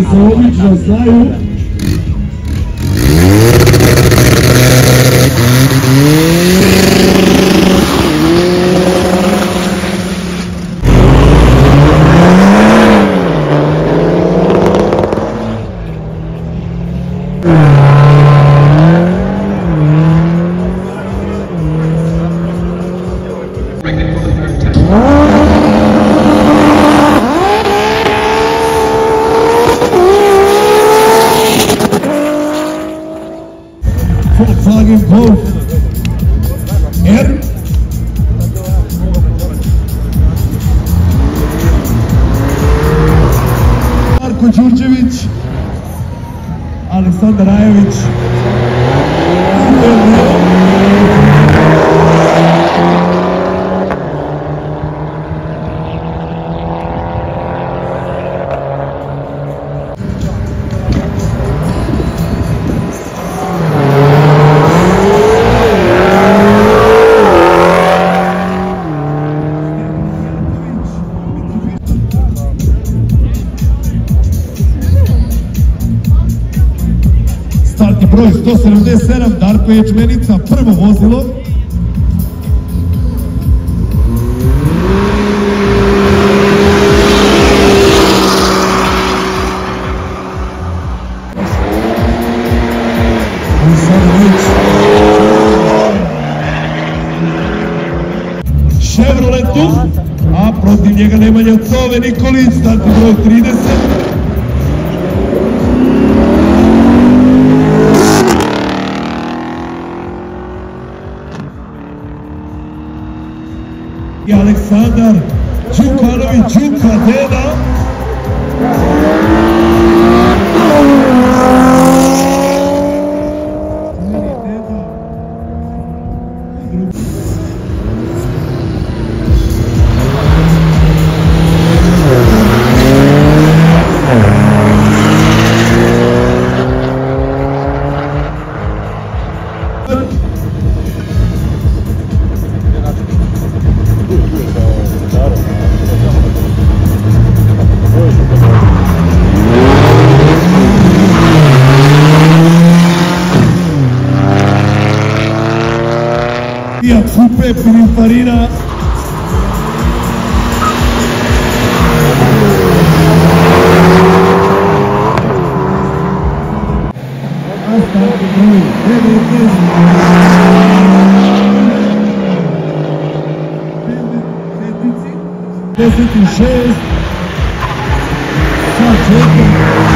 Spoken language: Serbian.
em nome de R Marko Đurđević Aleksandar Rajović broj 177, Darko Ječmenica, prvo vozilo. Već Chevroletu, a protiv njega Nemanja Cove Nikolić, startni broj 30. nadal. Đukanovic, Đuka, Deda. Quindi a Truppe Pininfarina Desde que chega, já.